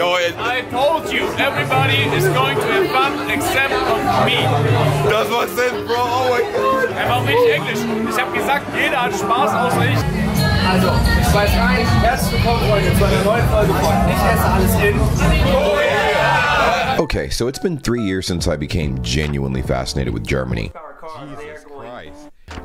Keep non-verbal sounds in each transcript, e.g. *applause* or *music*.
Yo, it, I told you, everybody is going to have fun except me. das macht Sinn, Bro. Oh mein Gott. Er war nicht Englisch. Ich habe gesagt, jeder hat Spaß außer ich. Also, ich weiß rein, herzlich willkommen Freunde zu einer neuen Folge von Ich esse alles in. Okay, so it's been three years since I became genuinely fascinated with Germany. Jesus Christ.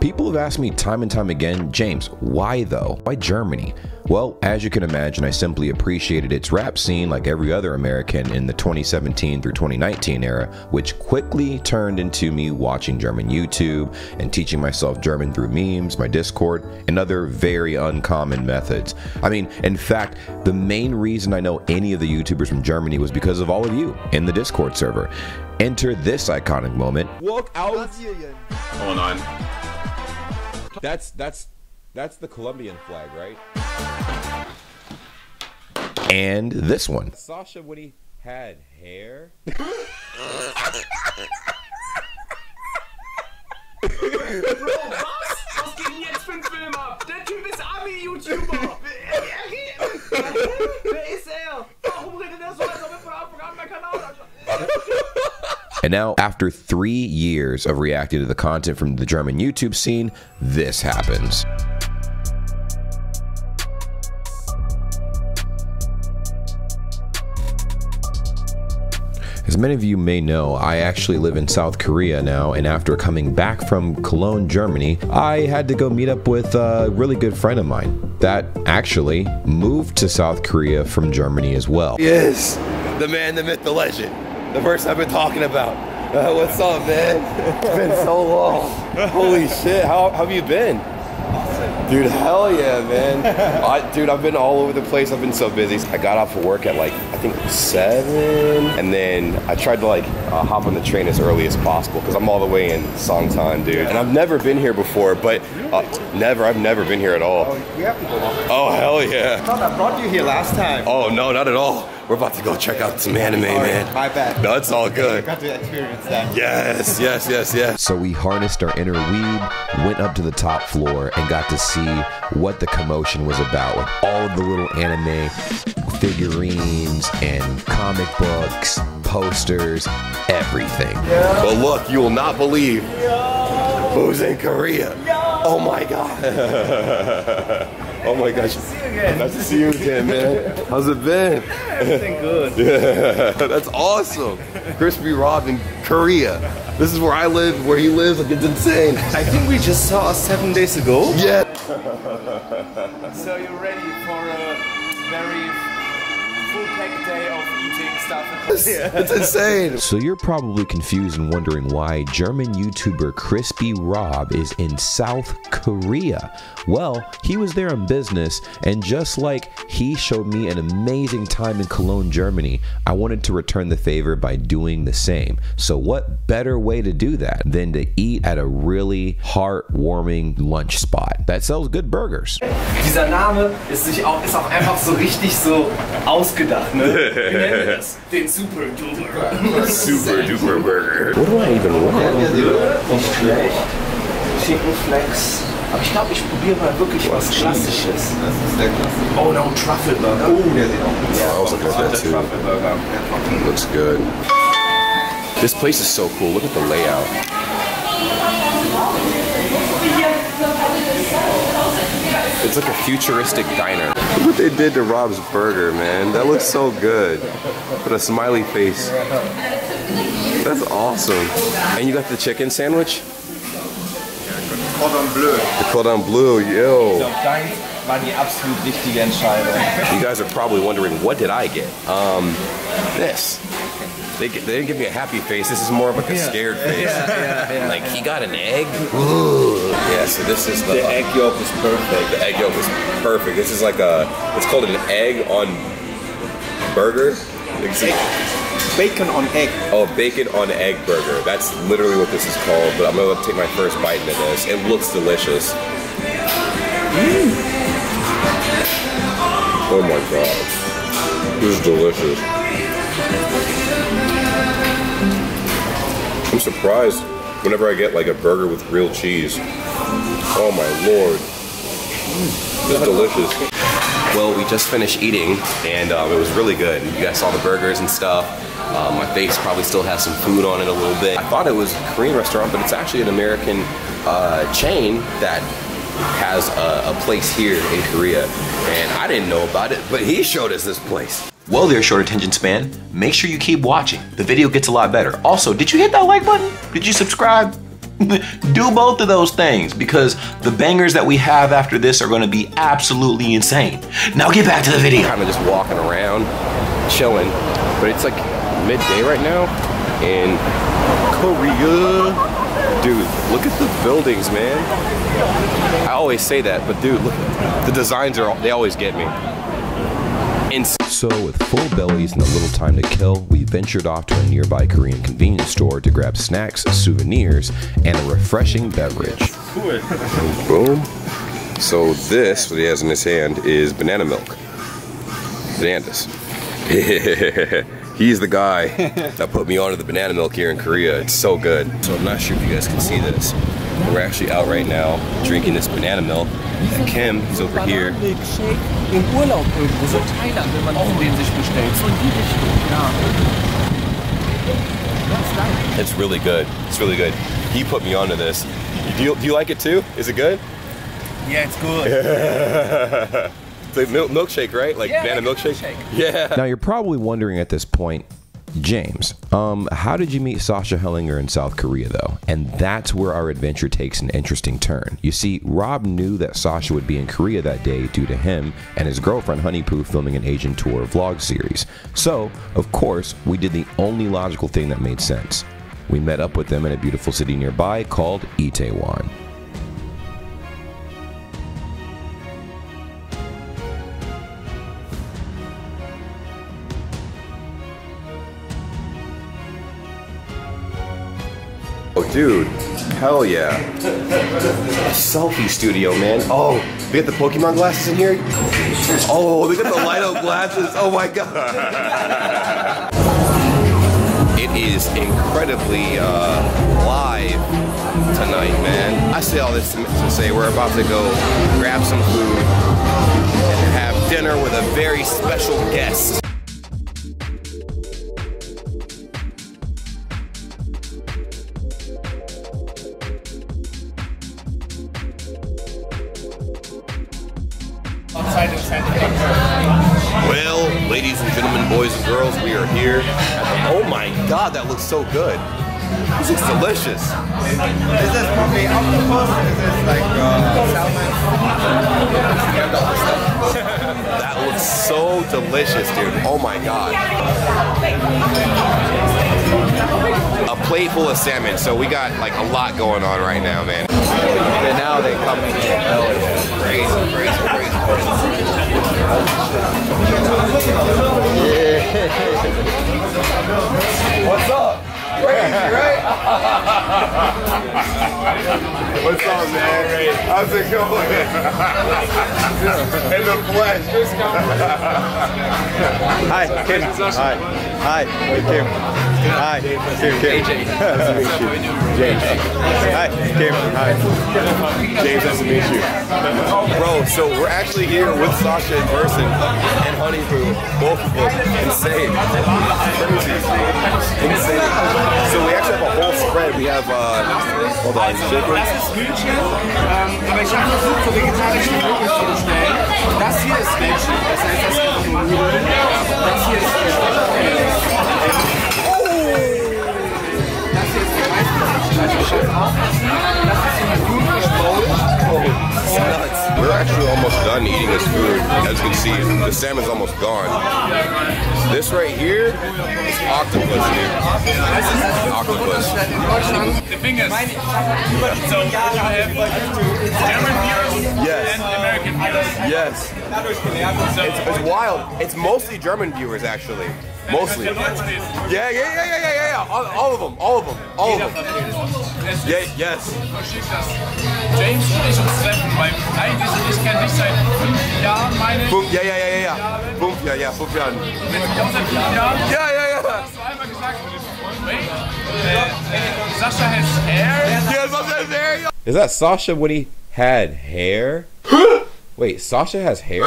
People have asked me time and time again, James, why though? Why Germany? Well, as you can imagine, I simply appreciated its rap scene like every other American in the 2017 through 2019 era, which quickly turned into me watching German YouTube and teaching myself German through memes, my Discord, and other very uncommon methods. I mean, in fact, the main reason I know any of the YouTubers from Germany was because of all of you in the Discord server. Enter this iconic moment. Walk out. Oh nein. That's that's that's the Colombian flag, right? And this one. Sascha when he had hair. Was geht denn jetzt für ein Film ab? Der Typ ist Ami-YouTuber. Wer ist er? Warum redet er so, als ob er von Anfang an meinen Kanal hat? And now, after three years of reacting to the content from the German YouTube scene, this happens. As many of you may know, I actually live in South Korea now, and after coming back from Cologne, Germany, I had to go meet up with a really good friend of mine that actually moved to South Korea from Germany as well. Yes, the man, the myth, the legend. The person I've been talking about. Uh, what's up, man? It's been so long. Holy shit, how, how have you been? Awesome. Dude, hell yeah, man. I, dude, I've been all over the place. I've been so busy. I got off of work at like, I think seven. And then I tried to like uh, hop on the train as early as possible because I'm all the way in Songtan, dude. And I've never been here before, but uh, never, I've never been here at all. We have to go. Oh, hell yeah. I thought I brought you here last time. Oh, no, not at all. We're about to go check out some anime, Sorry, man. My bad. No, it's all good. Got to experience that. Yes, yes, yes, yes. So we harnessed our inner weeb, went up to the top floor, and got to see what the commotion was about with all of the little anime figurines and comic books, posters, everything. But look, you will not believe who's in Korea. Oh my god. *laughs* oh my gosh. Nice to see you again, man. How's it been? Everything good. Yeah, *laughs* that's awesome. Crispy Rob in Korea. This is where I live, where he lives. Like, it's insane. I think we just saw us seven days ago. Yeah. So you're ready for a very full packed day of eating stuff? It's insane. *laughs* So you're probably confused and wondering why German YouTuber Crispy Rob is in South Korea. Well, he was there on business, and just like he showed me an amazing time in Cologne, Germany, I wanted to return the favor by doing the same. So what better way to do that than to eat at a really heartwarming lunch spot that sells good burgers? Dieser Name ist, sich auch, ist auch einfach so richtig so ausgedacht, ne? Wie nennen wir das? Den Super Duper. Super duper burger. What do I even want? Nicht schlecht. Chicken Flex. Aber ich glaube, ich probiere mal wirklich was Klassisches. Das ist der Klasse. Oh no, Truffle Burger. Oh, der sieht auch gut I was looking at that too. Looks good. This place is so cool. Look at the layout. It's like a futuristic diner. Look what they did to Rob's burger, man. That looks so good. Put a smiley face. That's awesome. And you got the chicken sandwich? Cordon Bleu. The cordon bleu, yo. Dein war die absolut richtige You guys are probably wondering, what did I get? Um, this. They, they didn't give me a happy face. This is more of like a scared face. Like he got an egg. Ooh. Yeah. So this is the, The egg yolk is perfect. The egg yolk is perfect. This is like a. It's called an egg on burger. You can see- Bacon on egg. Oh, bacon on egg burger. That's literally what this is called. But I'm gonna take my first bite into this. It looks delicious. Mm. Oh my god, this is delicious. I'm surprised whenever I get like a burger with real cheese. Oh my lord, is delicious. Well, we just finished eating, and um, it was really good. You guys saw the burgers and stuff. Um, my face probably still has some food on it a little bit. I thought it was a Korean restaurant, but it's actually an American uh, chain that has a, a place here in Korea, and I didn't know about it, but he showed us this place. Well, there, short attention span. Make sure you keep watching. The video gets a lot better. Also, did you hit that like button? Did you subscribe? *laughs* Do both of those things because the bangers that we have after this are going to be absolutely insane. Now get back to the video. kind of just walking around, chilling. But it's like midday right now in Korea. Dude, look at the buildings, man. I always say that, but dude, look, the designs are, they always get me. Ins- So, with full bellies and a little time to kill, we ventured off to a nearby Korean convenience store to grab snacks, souvenirs, and a refreshing beverage. Boom. So this, what he has in his hand, is banana milk. Bananas. *laughs* He's the guy that put me onto the banana milk here in Korea. It's so good. So I'm not sure if you guys can see this. We're actually out right now drinking this banana milk. And Kim is over here. Im Urlaub irgendwo, so Thailand, wenn man auch den sich bestellt. So in die Richtung, ja. It's really good. It's really good. He put me onto this. Do you, do you like it too? Is it good? Yeah, it's good. *laughs* It's like milk, milkshake, right? Like Yeah, banana like milkshake? milkshake. Yeah. Now, you're probably wondering at this point, James, um, how did you meet Sascha Hellinger in South Korea, though? And that's where our adventure takes an interesting turn. You see, Rob knew that Sascha would be in Korea that day due to him and his girlfriend HoneyPuu filming an Asian tour vlog series. So, of course, we did the only logical thing that made sense. We met up with them in a beautiful city nearby called Itaewon. Dude. Hell yeah. Selfie studio, man. Oh, we got the Pokemon glasses in here? Oh, we got the Lido *laughs* glasses. Oh my god. It is incredibly uh, live tonight, man. I say all this to, to say we're about to go grab some food and have dinner with a very special guest. Are here. The, oh my god, that looks so good. This looks delicious. Is this probably octopus? Is this like uh, salmon? That looks so delicious, dude. Oh my god. A plate full of salmon. So we got like a lot going on right now, man. And now they come in. Crazy, crazy, crazy. What's up? Crazy, right? What's up, man? How's it going? In the flesh. Hi, Kim. Hi. Hi, Kim. Hi, Kim. AJ. Nice to meet you. James. Hi, Kim. Hi. James, nice to meet you. Bro, so we're actually here with Sascha in person and HoneyPuu, both of them. Insane. Crazy. Insane. So we actually have a whole spread. We have, uh, hold on, chicken. Das ist Hühnchen, ähm, aber ich habe versucht, so vegetarische Nudeln zu bestellen. Das hier ist Veggie, das heißt, das nur Nudeln. Das hier ist. We're actually almost done eating this food. As you can see, the salmon's almost gone. This right here is octopus, dude. Octopus. The thing is, so you have German beers Yes. and American beers. Yes. So, It's wild. It's mostly German viewers, actually. Mostly. Yeah, yeah, yeah, yeah, yeah, yeah, yeah. All, all of them. All of them. All of them. es Yeah, yes. versteht das. James und ich uns treffen, weil eigentlich ich kenne dich seit fünf Jahren, meine ich. Fünf, ja, ja, ja, ja, ja. Fünf, ja, ja, fünf Jahren. Mit uns seit fünf Jahren. Ja, ja, ja. Hast du einmal gesagt, wait, äh, has hair. Yes, I'm saying there. Is that Sascha when he had hair? *laughs* Wait, Sascha has hair?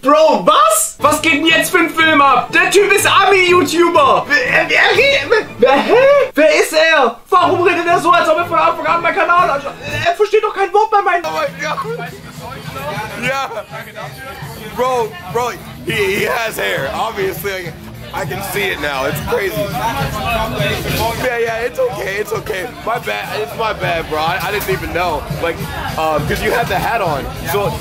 Bro, was? Was geht denn jetzt für ein Film ab? Der Typ ist Ami-YouTuber. Wer, wer, wer, hä? Wer ist er? Warum redet er so, als ob er von Anfang an meinen Kanal anschaut? Er versteht doch kein Wort bei meinen... Oh my god. Yeah. Bro, bro, he, he has hair. Obviously, I can see it now. It's crazy. Yeah, yeah, it's okay. It's okay. My bad. It's my bad, bro. I, I didn't even know. Like, um, because you had the hat on. So,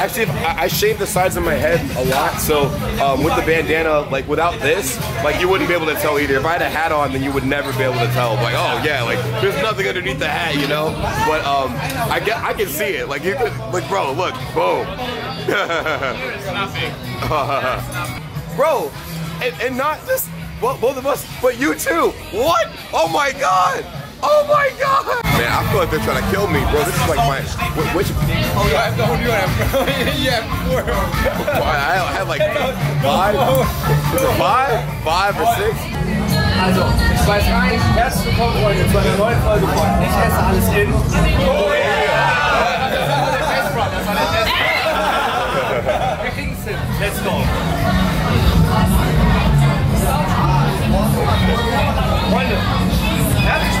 actually, I, I shaved the sides of my head a lot. So, um, with the bandana, like, without this, like, you wouldn't be able to tell either. If I had a hat on, then you would never be able to tell. Like, oh, yeah, like, there's nothing underneath the hat, you know? But, um, I get, I can see it. Like, you could, like, bro, look, boom. *laughs* Bro, and, and not just both of us, but you too. What? Oh my god! Oh my god! Man, I feel like they're trying to kill me, bro. This is like my wh- which. Oh, you have no, you have, bro. yeah, four. I, I had like five, is it five, five or six. Also, ich weiß rein. Herzlich willkommen, Freunde, zu einer neuen Folge von Ich esse alles in. Oh yeah! Der Testrun, das war der Testrun. Wir kriegen's hin. Let's go. Freunde, herzlich willkommen.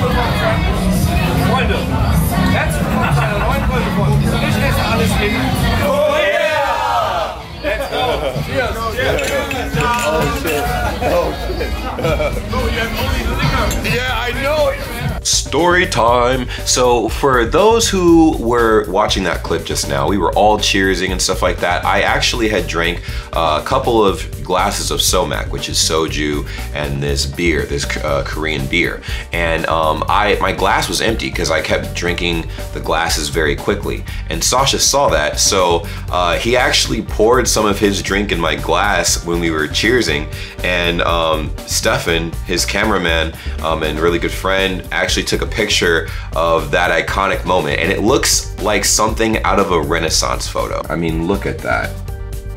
Freunde, herzlich willkommen zu einer neuen Folge von Ich esse alles in. Oh yeah! Let's go. Cheers. Yeah, I know. Story time. So, for those who were watching that clip just now, we were all cheersing and stuff like that. I actually had drank uh, a couple of glasses of Somaek, which is soju, and this beer, this uh, Korean beer. And um, I, my glass was empty because I kept drinking the glasses very quickly. And Sascha saw that, so uh, he actually poured some of his drink in my glass when we were cheersing. And um, Stefan, his cameraman um, and really good friend, actually took a picture of that iconic moment. And it looks like something out of a Renaissance photo. I mean, look at that.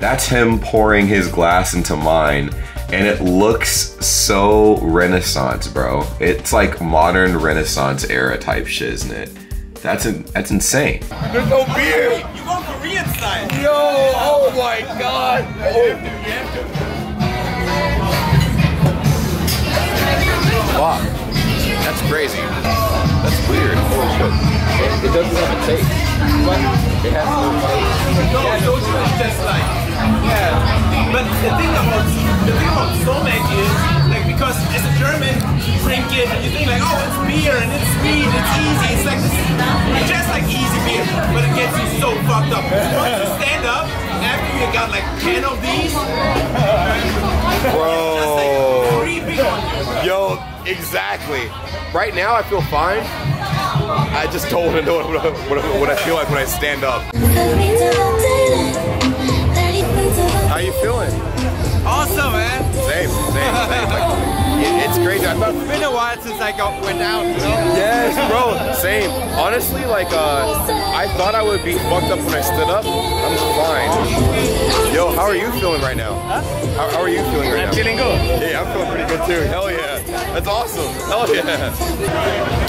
That's him pouring his glass into mine. And it looks so Renaissance, bro. It's like modern Renaissance era type shit, isn't it? That's in, that's insane. There's no beer. You go Korean style. Yo, oh my god. Oh. Fuck. That's crazy. That's weird. Holy shit. It, it doesn't have a taste. But it has no taste. No, soju is just like, yeah. But the thing about the thing about Somaek is like because as a German you drink it and you think like oh it's beer and it's sweet, it's easy, it's like this, it's just like easy beer, but it gets you so fucked up. Once you stand up after you got like ten of these, Bro. creeping on. Yo, exactly. Right now I feel fine. I just don't want to know what, what, what I feel like when I stand up. You feeling? Awesome, man. Same, same, same. *laughs* Like, it- it's crazy. I thought It's been a while since I got went out. You know? Yes, bro. Same. Honestly, like, uh, I thought I would be fucked up when I stood up. I'm fine. Yo, how are you feeling right now? How, how are you feeling right now? I'm feeling good. Yeah, I'm feeling pretty good too. Hell yeah. That's awesome. Hell yeah.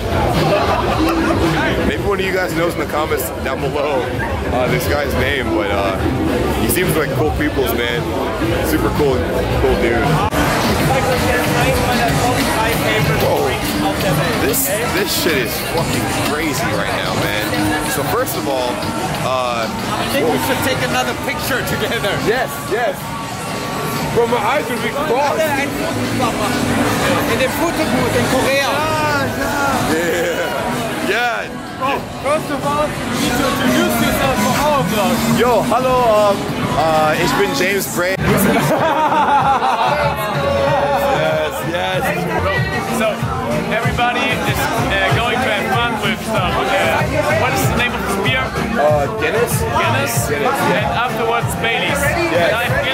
Maybe one of you guys knows in the comments down below uh, this guy's name, but uh, he seems like cool people's man. Super cool, cool dude. Whoa. This this shit is fucking crazy right now, man. So first of all, uh, I think we should take another picture together. yes, yes. Bro, my eyes would be crossed. In dem Fotobooth in Korea. Yeah. Yeah. First of all, you need to introduce yourself for our vlog. Yo, hallo, um, uh, ich bin James Bray. *laughs* yes, yes. So everybody is uh, going to have fun with some. Uh, what is the name of this beer? Uh, Guinness? Guinness. Guinness, yeah. And afterwards Baileys. Yes.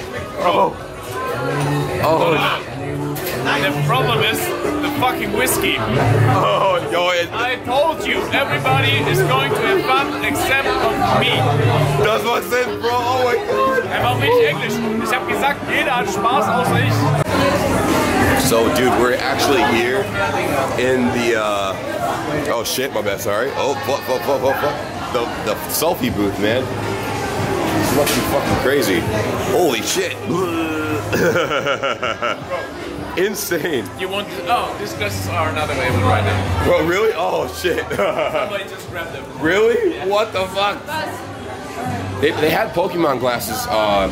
Oh. Oh. The problem is the fucking whiskey. Oh, yo, I told you, everybody is going to have fun except of me. das was Sinn, bro. Oh my god. Er war nicht Englisch. Ich habe gesagt, jeder hat Spaß außer ich. So, dude, we're actually here in the. Uh, oh shit, my bad. Sorry. Oh, fuck, fuck, fuck, fuck, fuck. The the selfie booth, man. This must be fucking crazy. Holy shit. *laughs* Insane. You want? to, Oh, these glasses are not available right now. Bro, really? Oh shit. *laughs* Somebody just grabbed them. really? What the fuck? They, they had Pokemon glasses uh,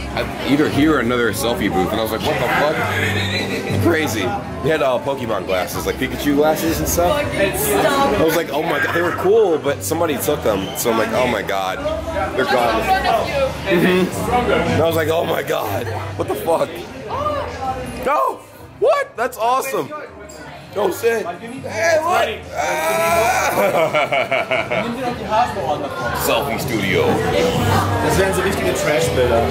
either here or another selfie booth, and I was like, what the fuck? Crazy. They had uh, Pokemon glasses, like Pikachu glasses and stuff. I was like, oh my god, they were cool, but somebody took them. So I'm like, oh my god, they're gone. And I was like, oh my god, what the fuck? No! What? That's awesome. Go sit. Hey, what? *laughs* Selfie studio. Das wären so richtige Trash-Bilder.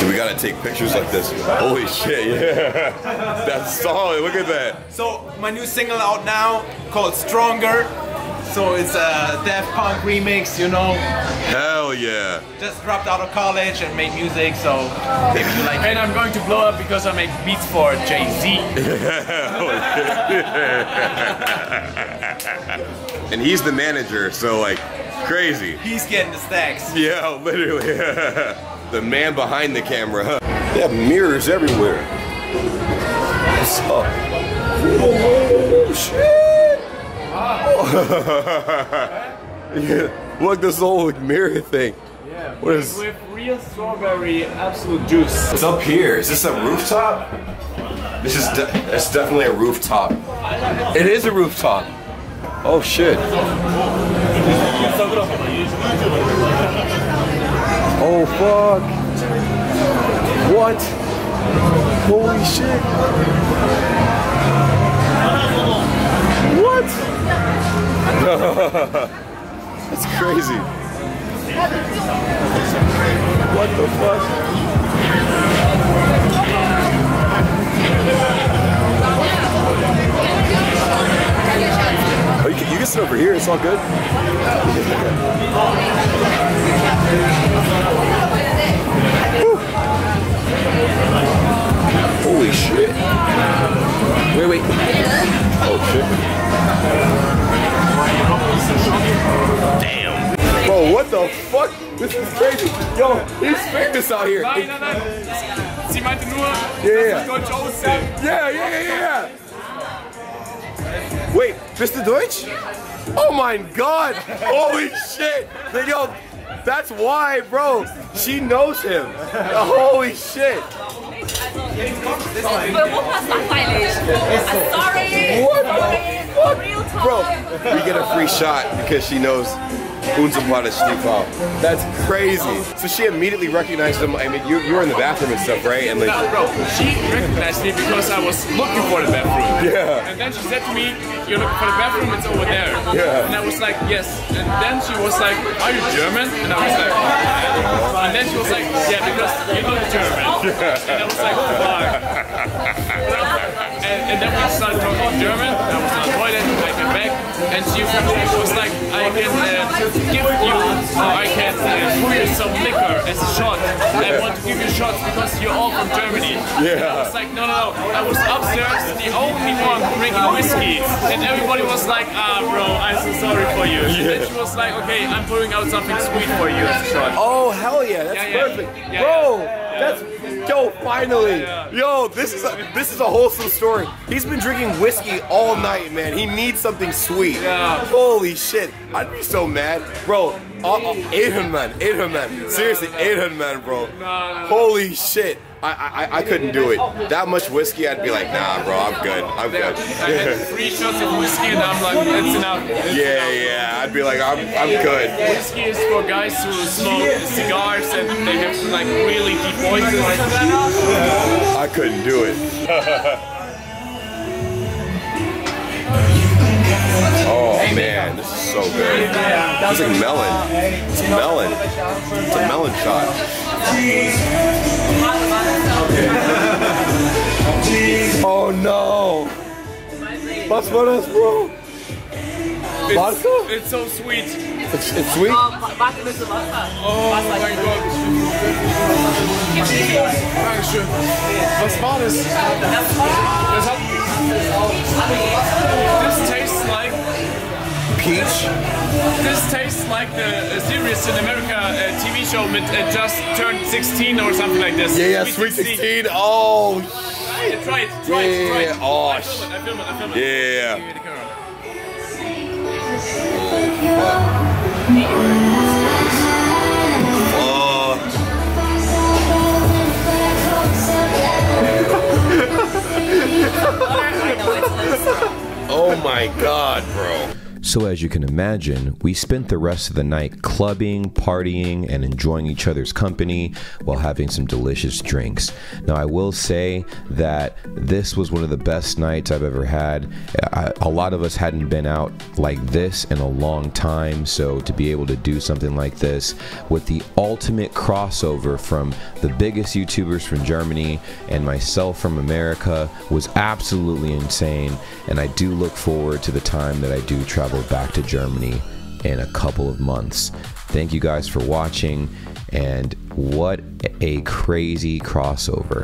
Dude, we gotta take pictures like this. Holy shit, yeah. *laughs* That's solid. Look at that. So, my new single out now called Stronger. So it's a Daft Punk remix, you know. Hell yeah. Just dropped out of college and made music, so maybe you like it. And I'm going to blow up because I make beats for Jay Z. *laughs* *laughs* and he's the manager, so like crazy. He's getting the stacks. Yeah, literally. *laughs* the man behind the camera. They have mirrors everywhere. What's up? Oh shit! *laughs* yeah, look this whole mirror thing. Yeah. What is- With real strawberry absolute juice. It's up here. Is this a rooftop? This is de- it's definitely a rooftop. It is a rooftop. Oh shit. Oh fuck. What? Holy shit. What? *laughs* That's crazy. What the fuck? You can, you can sit over here. It's all good. Whew. Holy shit. Wait, wait. Oh, shit. Damn. Bro, what the fuck? This is crazy. Yo, he's famous out here. Sie meinte nur, Yeah, dass deutsch aussehe. Yeah, yeah, yeah, yeah. Wait, Mr. Deutsch? Oh my god! Holy shit! Then, Yo, that's why, bro. She knows him. Holy shit! Europa ist langweilig. I'm sorry. What the sorry. Real talk. Bro, we get a free shot because she knows UnsympathischTV. That's crazy. So she immediately recognized him. I mean, you, you were in the bathroom and stuff, right? And like, No, bro, she recognized me because I was looking for the bathroom. Yeah. And then she said to me, you're looking for the bathroom, it's over there. Yeah. And I was like, yes. And then she was like, are you German? And I was like, yeah. And then she was like, yeah, because you look German. *laughs* And I was like, fuck. and, and then we started talking German. And she, she was like, I can uh, give you, or I can uh, pour you some liquor as a shot. I want to give you shots because you're all from Germany. And I was like, no, no, no. I was upstairs, the only one drinking whiskey, and everybody was like, ah, bro, I'm so sorry for you. Yeah. And then she was like, okay, I'm pouring out something sweet for you as a shot. oh hell yeah, that's Yeah, yeah. perfect, Yeah, bro. That's yo, finally, yo. This is a this is a wholesome story. He's been drinking whiskey all night, man. He needs something sweet. Holy shit, I'd be so mad, bro. Uh, uh, Ehrenmann, Aiden man, seriously, Ehrenmann, bro. Holy shit. I, I, I couldn't do it. That much whiskey, I'd be like, nah, bro, I'm good. I'm I good. had *laughs* three shots of whiskey and I'm like, it's enough. It's Yeah, yeah. I'd be like, I'm, I'm good. Whiskey is for guys who smoke cigars and they have like really deep voices. I couldn't do it. *laughs* oh, Man, this is so good. It's like melon. It's melon. It's a melon shot. *laughs* Oh no! What's for us, bro? Vodka? It's so sweet. It's, it's sweet. Warte ein bisschen Wasser. Oh mein Gott. Dankeschön. Was war das? Das hat. This tastes like. Peach. This tastes like the series in America uh, TV show with uh, just turned 16 or something like this. Yeah, yeah, Sweet 16. Oh, Try it, try it, try it, try it. Yeah, oh, I film it, I film it, I film it. Yeah. Give me the camera. I know it's like oh my god, bro. So, as you can imagine, we spent the rest of the night clubbing, partying, and enjoying each other's company while having some delicious drinks. Now, I will say that this was one of the best nights I've ever had. A lot of us hadn't been out like this in a long time, so to be able to do something like this with the ultimate crossover from the biggest YouTubers from Germany and myself from America was absolutely insane. And I do look forward to the time that I do travel back to Germany in a couple of months. Thank you guys for watching, and what a crazy crossover!